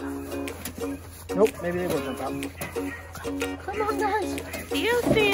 Nope, maybe they will jump out. Come on, guys. You see.